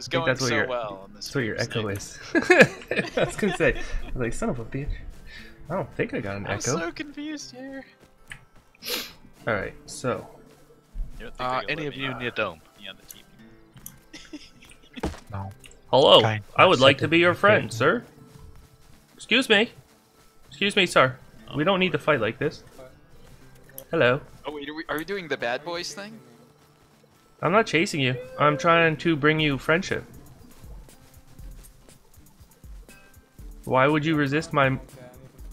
was think going that's what so your- well. On this That's what your echo thing. is. I was gonna say, I was like, son of a bitch. I don't think I got an echo. I'm so confused here. Alright, so. You Uh, any of me you on- near dome? me on the TV? No. Hello, Kind I would like to be your friend, thing. sir. Excuse me. Excuse me, sir. We don't need to fight like this. Hello. Oh wait, are we, are we doing the bad boys thing? I'm not chasing you. I'm trying to bring you friendship. Why would you resist my...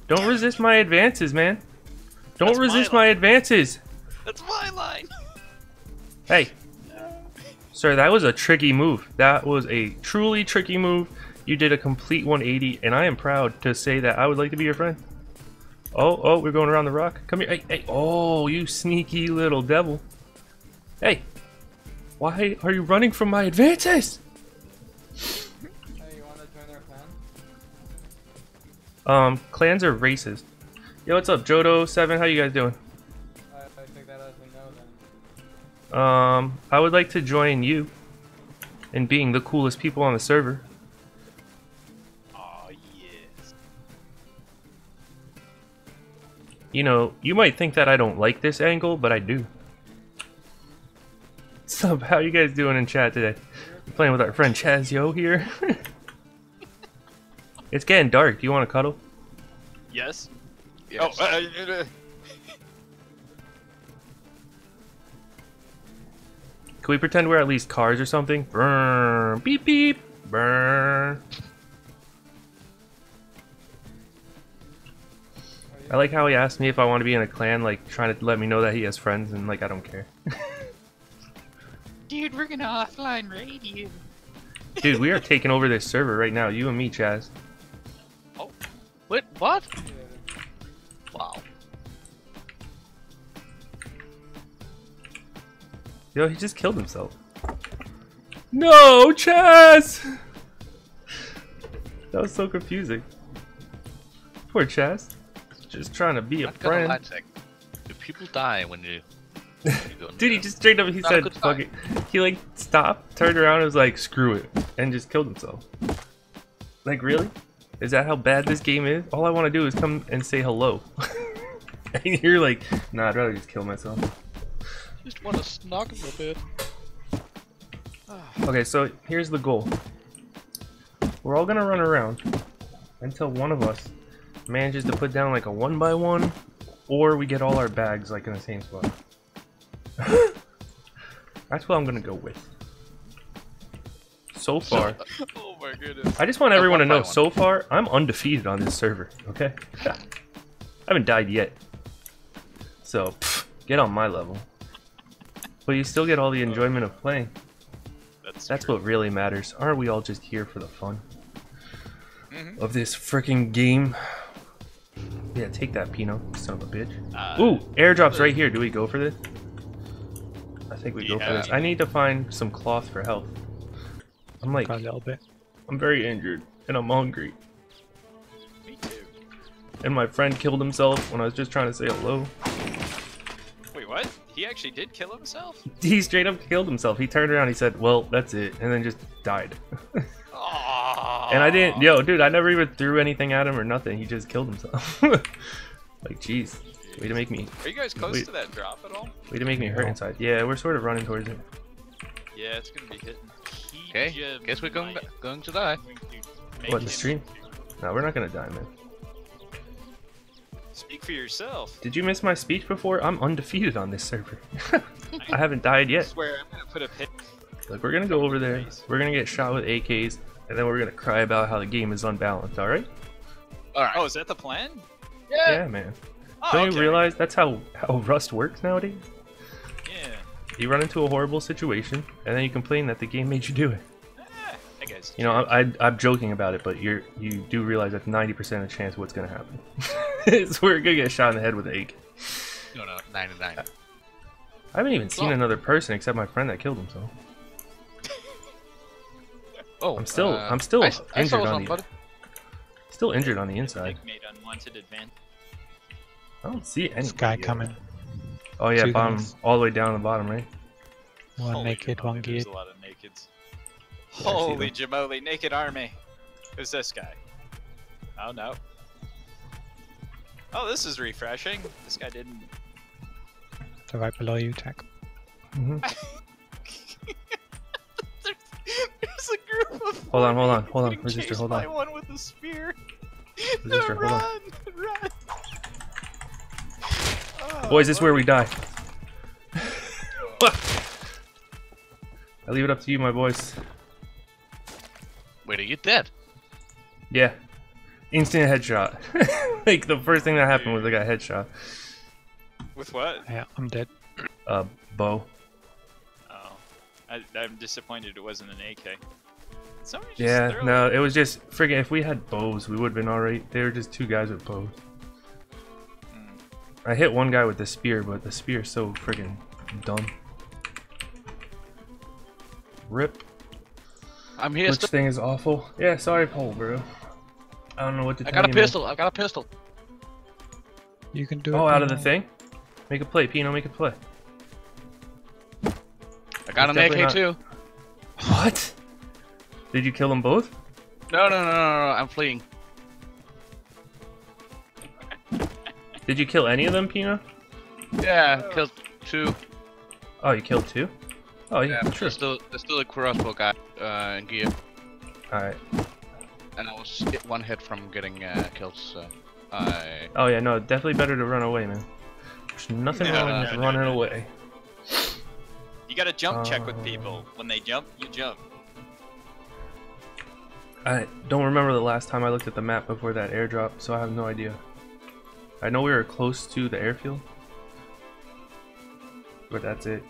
Don't resist my advances, man. Don't That's resist line. my advances. That's my line. Hey. Sir, that was a tricky move. That was a truly tricky move. You did a complete 180, and I am proud to say that I would like to be your friend. Oh, oh, we're going around the rock. Come here. Hey, hey. Oh, you sneaky little devil. Hey. Why are you running from my advances? Hey, you wanna join our clan? Um, clans are racist. Yo, what's up, Jodo7? How you guys doing? I, I think that as we know then. Um, I would like to join you in being the coolest people on the server. Oh yes. You know, you might think that I don't like this angle, but I do. So, how you guys doing in chat today? We're playing with our friend Chaz Yo here. it's getting dark. Do you want to cuddle? Yes. Yes. Oh, uh, uh, Can we pretend we're at least cars or something? Brrr, beep beep. Brrr. I like how he asked me if I want to be in a clan, like trying to let me know that he has friends, and like I don't care. dude, we're gonna offline raid you. Dude, we are taking over this server right now. You and me, Chaz. Oh, wait, what? Wow. Yo, he just killed himself. No, Chaz! That was so confusing. Poor Chaz. Just trying to be a I've got a lie friend. Do people die when you? When you go in Dude, he just straight up, he Not said, fuck it. He like stopped, turned around, and was like, screw it. And just killed himself. Like, really? Is that how bad this game is? All I want to do is come and say hello. and you're like, nah, I'd rather just kill myself. Just want to snuggle a bit. Okay, so here's the goal. We're all gonna run around until one of us manages to put down like a one by one, or we get all our bags like in the same spot. That's what I'm gonna go with. So far, Oh my goodness. I just want Uh, everyone to know. So far, I'm undefeated on this server. Okay, I haven't died yet. So pff, get on my level. But you still get all the enjoyment of playing. That's That's true. what really matters. Aren't we all just here for the fun Mhm. of this freaking game? Yeah, take that, Pino, son of a bitch. Uh, Ooh, airdrops right here. Do we go for this? I think we go for this. I need to find some cloth for health. I'm like, Got a little bit. I'm very injured and I'm hungry. Me too. And my friend killed himself when I was just trying to say hello. Wait, what? He actually did kill himself? He straight up killed himself. He turned around, he said, "Well, that's it," and then just died. Oh. and I didn't, yo, dude, I never even threw anything at him or nothing. He just killed himself. like, jeez, way to make me, Are you guys close Wait. to that drop at all? way to make me hurt No. inside. Yeah, we're sort of running towards it. Yeah, it's gonna be hitting. Okay, guess we're going going to die. What the stream? No, we're not gonna die, man. Speak for yourself. Did you miss my speech before? I'm undefeated on this server. I haven't died I yet. swear, I'm gonna put a pit. Like, we're gonna go over there. We're gonna get shot with AKs, and then we're gonna cry about how the game is unbalanced. All right? All right. Oh, is that the plan? Yeah, man. Oh, Don't okay. you realize that's how how Rust works nowadays? Yeah. You run into a horrible situation, and then you complain that the game made you do it. Ah, I guess. You know, I, I, I'm joking about it, but you're you do realize that's 90% of the chance what's gonna happen. is we're gonna get shot in the head with an AK. No, no, 99. I haven't even seen Oh. another person except my friend that killed himself. Oh, I'm still- uh, I'm still I, I injured saw on the- somebody. Still injured on the inside. Made unwanted advance. I don't see any. This guy coming. Oh yeah, Two bottom, guys. all the way down the bottom, right? One Holy naked, Granada, one there's a lot of nakeds. Holy jamoli, naked army. Who's this guy? Oh no. Oh, this is refreshing. This guy didn't. So right below you, Tech. Mhm. there's, there's a group of. Hold on, hold on, hold on. getting Resistor, chased hold by on. one with a spear. Resistor, hold on. run, run. Oh, Boys, this is where we die. I leave it up to you, my boys. Wait, are you dead? Yeah. Instant headshot. like the first thing that happened was I got headshot. With what? Yeah, I'm dead. Uh, bow. Oh, I, I'm disappointed it wasn't an AK. Somebody just Yeah, no, it was just friggin' if we had bows, we would have been alright. They were just two guys with bows. I hit one guy with the spear, but the spear is so friggin' dumb. Rip. I'm here. Which thing is awful? Yeah, sorry, Paul, bro. I don't know what to I got a you, man. pistol. I got a pistol. You can do it. Oh, out of the thing? Make a play, Pino, make a play. I got an It's AK definitely too. What? Did you kill them both? No, no, no, no, no. I'm fleeing. Did you kill any of them, Pino? Yeah, killed two. Oh, you killed two? Oh, yeah, Yeah, sure. there's still, there's still a crossbow guy uh, in gear, Alright. and I was hit one hit from getting uh, killed. So I Oh, yeah, no, definitely better to run away, man. There's nothing No, wrong no, with no, running no. away. You gotta jump check with Uh, people. When they jump, you jump. I don't remember the last time I looked at the map before that airdrop, so I have no idea. I know we were close to the airfield. But that's it.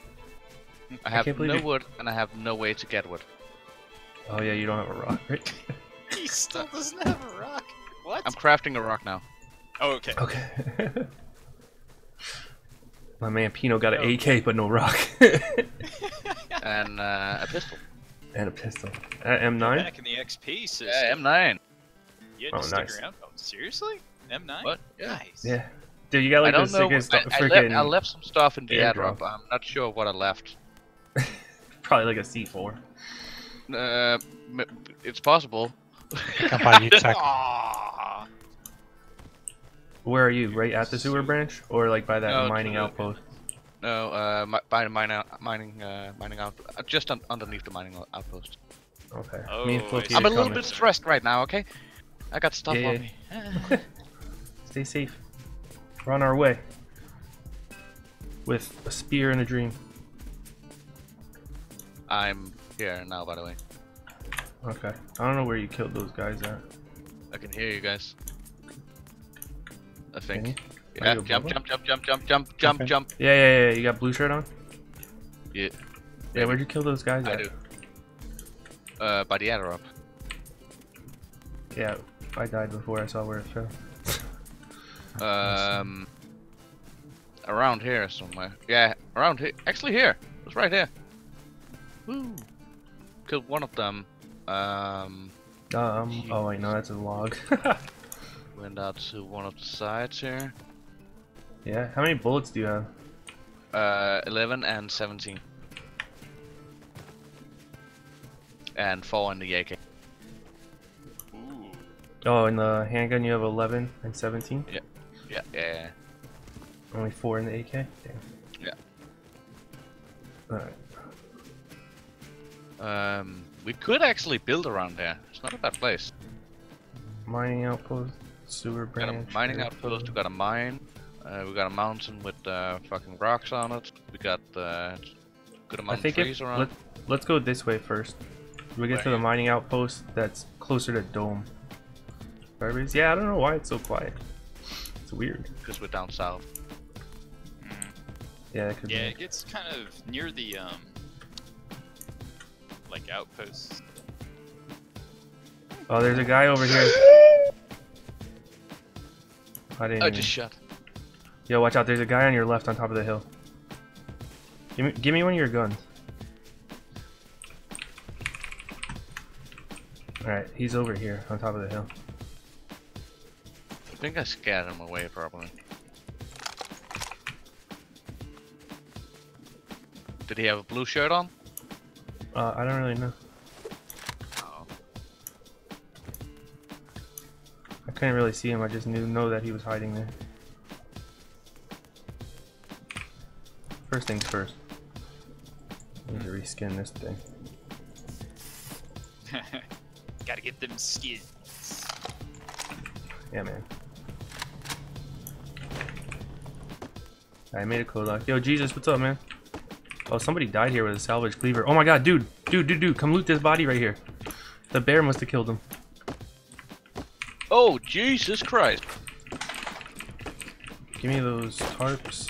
I have can't believe no it- wood, and I have no way to get wood. Oh yeah, you don't have a rock, right? He still doesn't have a rock. What? I'm crafting a rock now. Oh, okay. okay. My man Pino got an Oh. AK but no rock. and uh, a pistol. and a pistol. At M9? Back in the XP system. Yeah, M9. You had to Oh, stick nice. around. Oh, seriously? M9? What? Yeah. Nice. Yeah. Dude, you got like the don't know. sickest I, I, freaking left, I left some stuff in the airdrop. airdrop. I'm not sure what I left. probably like a C4. Uh, it's possible. Come by you, Tech. Where are you? Right at the sewer branch, or like by that No, mining the- outpost? No, uh, mi- by the mine out, mining, uh, mining out, uh, just un- underneath the mining outpost. Okay. Oh, Me and I Floki see. I'm are a little bit stressed right now. Okay, I got stuff Yeah, on me. Stay safe. We're on our way. With a spear and a dream. I'm here now, by the way. Okay. I don't know where you killed those guys at. I can hear you guys. I think. You? Yeah, jump, jump, jump, jump, jump, jump, jump, Okay. jump. Yeah, yeah, yeah. You got blue shirt on? Yeah, Yeah, where'd you kill those guys I at? do. Uh, by the airdrop. Yeah, I died before I saw where it fell. Um, around here somewhere. Yeah, around here. Actually, here. It's right here. Woo! Killed one of them. Um, Um, oh wait, no, that's a log. went out to one of the sides here. yeah, how many bullets do you have? Uh, 11 and 17. And 4 in the AK. Ooh. Oh, in the handgun you have 11 and 17? Yeah, yeah. Only 4 in the AK? Damn. Yeah. Alright. Um, we could actually build around there. It's not a bad place. Mining outpost, sewer We got a mining outpost, we got a mine, uh, we got a mountain with uh, fucking rocks on it. We got uh, good I amount of think trees if, around. let, let's go this way first. We get to the mining outpost that's closer to Dome. Firebase? Yeah, I don't know why it's so quiet. It's weird. Because we're down south. Mm. Yeah, it could Yeah, be. it gets kind of near the, um, like outposts. Oh, there's a guy over here. I didn't. I just shot. Yo, watch out! There's a guy on your left on top of the hill. Give me, give me one of your guns. All right, he's over here on top of the hill. I think I scared him away probably. Did he have a blue shirt on? Uh, I don't really know. Oh. I couldn't really see him, I just knew know that he was hiding there. First things first. I need to reskin this thing. Gotta get them skins. Yeah, man. I made a code lock. Yo, Jesus, what's up, man? Oh, somebody died here with a salvage cleaver. Oh my god, dude! Dude, dude, dude, come loot this body right here. The bear must have killed him. Oh, Jesus Christ. Give me those tarps.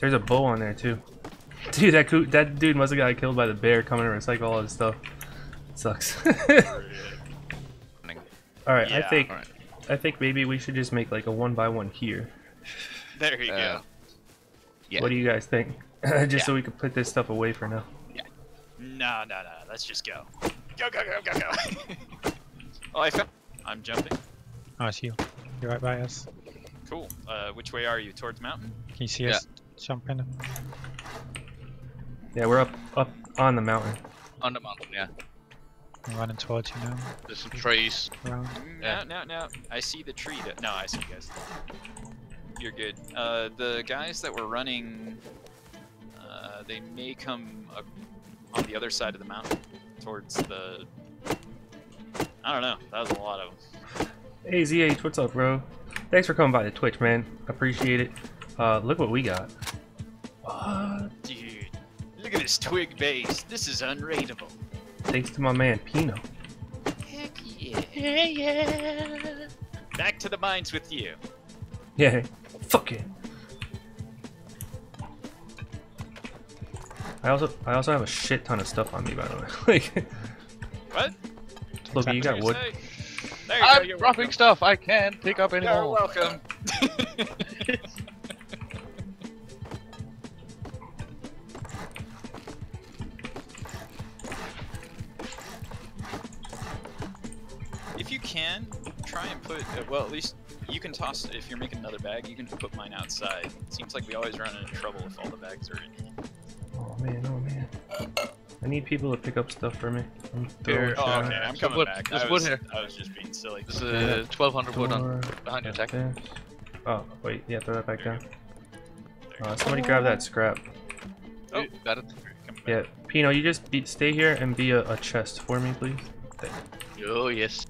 There's a bow on there, too. Dude, that coo- that dude must have got killed by the bear coming to recycle all his stuff. Sucks. Alright, I think Alright. I think maybe we should just make like a one by one here. There you Uh, go. Yeah. What do you guys think? just so we can put this stuff away for now. No, no, no. Let's just go. Go, go, go, go, go. oh, I found. I'm jumping. Oh, it's you. You're right by us. Cool. Uh, which way are you? Towards mountain? Can you see Yeah. us jumping? Yeah, we're up up on the mountain. On the mountain, yeah. I'm running towards you now. There's some trees. Around. Mm, Yeah. No, no, no. I see the tree. That, no, I see you guys. You're good. Uh, the guys that were running, uh, they may come up on the other side of the mountain, towards the. I don't know. That was a lot of. 'em. Hey ZH, what's up, bro? Thanks for coming by the Twitch, man. Appreciate it. Uh, look what we got. What? Dude, look at this twig base. This is unraidable. Thanks to my man Pino. Heck yeah. Yeah, yeah. Back to the mines with you. Yeah, fuck it. I also I also have a shit ton of stuff on me, by the way. like, What? look, you got You wood. There you. I'm You're dropping welcome. stuff I can't pick up anymore. You're welcome. if you can, try and put. Uh, well, at least you can toss. If you're making another bag, you can put mine outside. It seems like we always run into trouble if all the bags are in. Oh man, oh man. I need people to pick up stuff for me. I'm throwing Here. Oh, out. okay. I'm Some coming wood. back. There's I wood was, here. I was just being silly. There's uh, 1200 wood on behind your like Tech. Oh, wait, yeah, throw that back down. Uh, somebody grab that scrap. Oh, got it. go. Coming back. Yeah, Pino, you just be, stay here and be a, a chest for me, please. Oh, yes.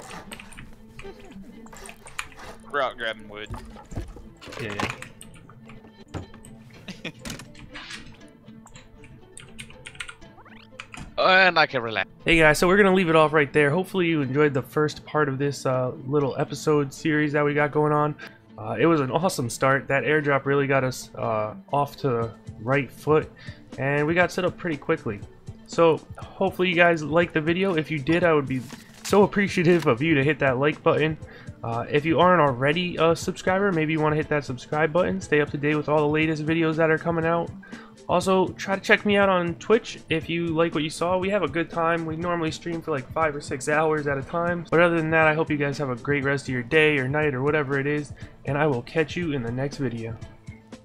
We're out grabbing wood. Yeah, yeah. And I can relax. Hey guys, so we're gonna leave it off right there. Hopefully you enjoyed the first part of this uh, little episode series that we got going on. Uh, it was an awesome start. That airdrop really got us uh, off to the right foot, and we got set up pretty quickly. So hopefully you guys liked the video. If you did, I would be so appreciative of you to hit that like button. Uh, if you aren't already a subscriber, maybe you want to hit that subscribe button. Stay up to date with all the latest videos that are coming out. Also, try to check me out on Twitch if you like what you saw. We have a good time. We normally stream for like five or six hours at a time. But other than that, I hope you guys have a great rest of your day or night or whatever it is. And I will catch you in the next video.